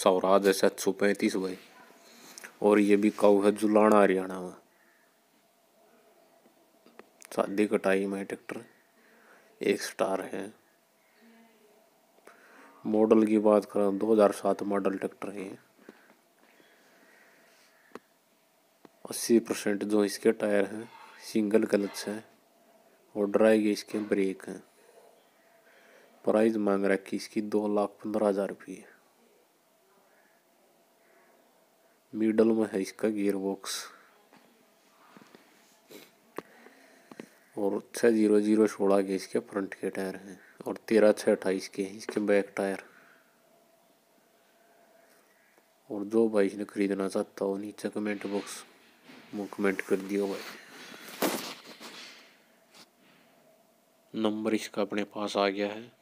सौराज है सात सौ पैंतीस भाई। और ये भी काऊ है, जुलाना, हरियाणा में शादी का टाइम है ट्रैक्टर। एक स्टार है। मॉडल की बात करें 2007 मॉडल ट्रैक्टर है। अस्सी परसेंट जो इसके टायर हैं, सिंगल क्लच है, और ड्राई के इसके ब्रेक हैं। प्राइस मांग रखी इसकी दो लाख पंद्रह हज़ार रुपये। मिडल में है इसका गियर बॉक्स और छः ज़ीरो ज़ीरो सोलह के इसके फ्रंट के टायर हैं और तेरह छः अट्ठाईस के इसके बैक टायर और जो भाई इसने खरीदना चाहता हो, नीचे कमेंट बॉक्स में कमेंट कर दियो भाई। नंबर इसका अपने पास आ गया है।